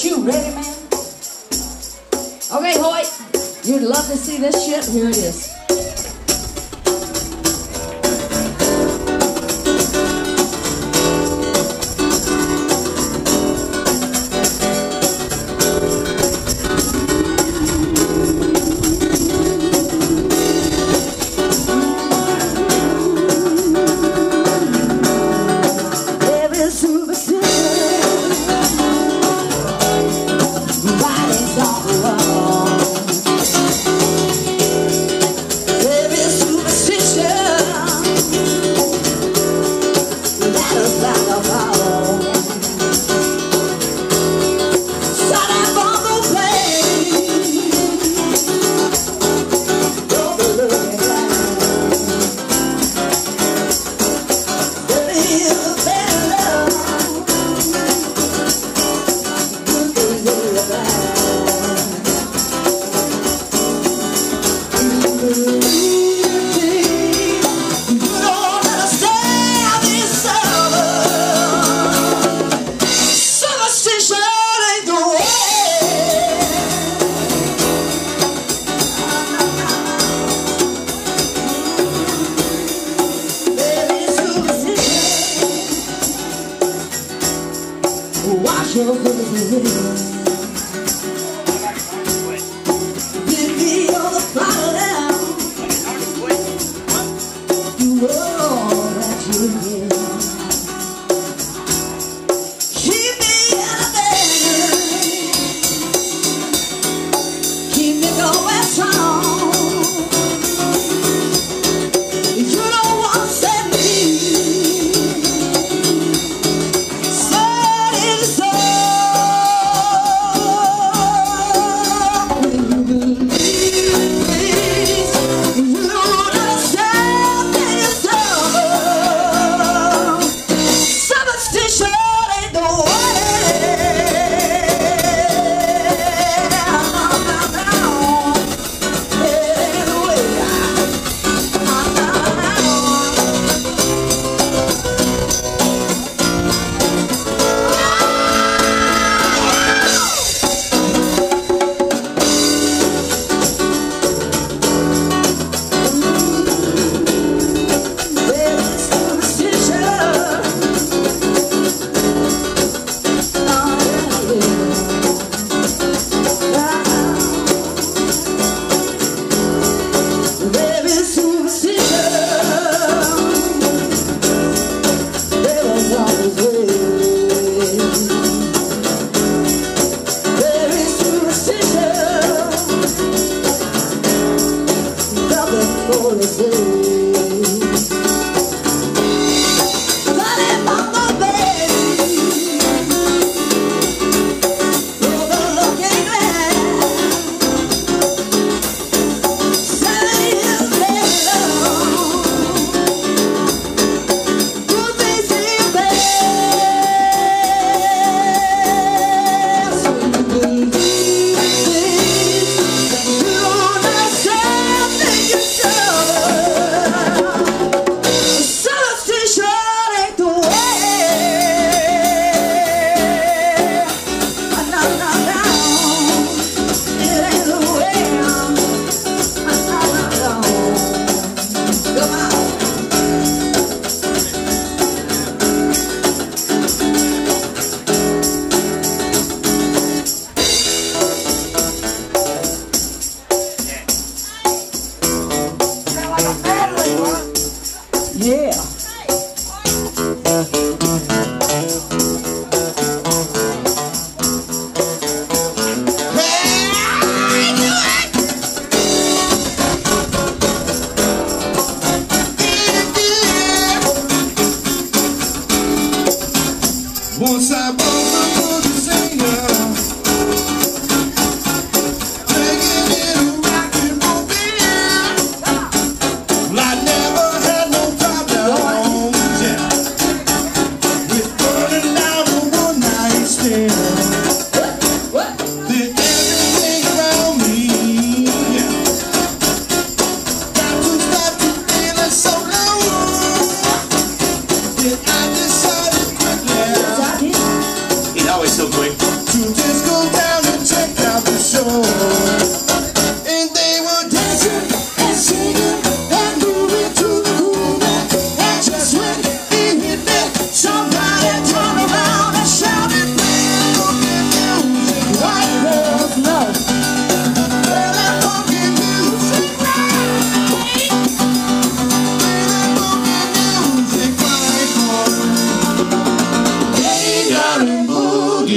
You ready, man? Okay, Hoyt, you'd love to see this shit. Here it is. feel você.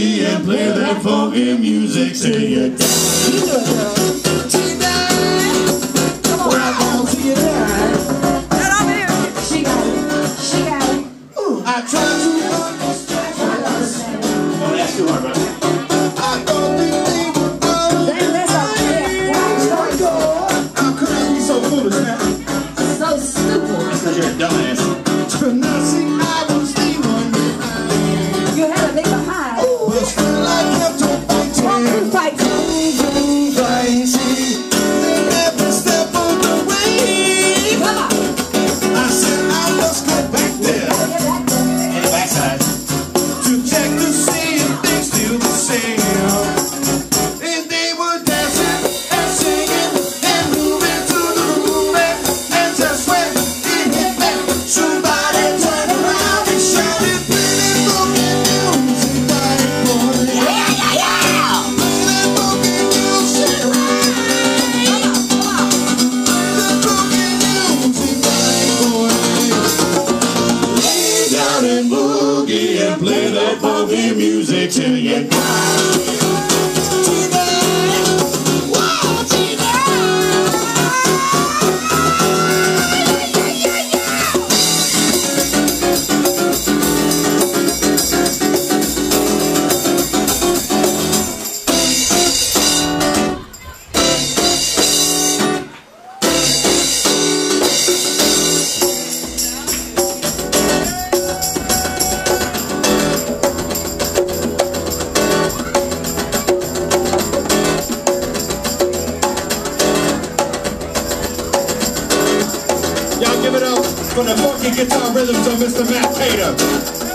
and play that funky music. Say it. You do. boogie and play that funky music till you die. on the funky guitar rhythms of Mr. Matt Tater.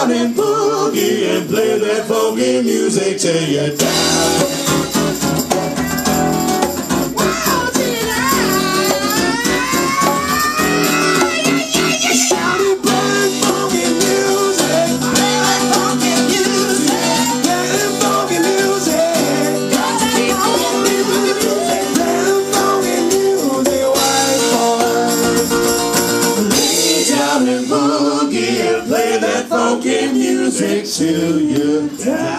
down and boogie and play that funky music till you're down. to you.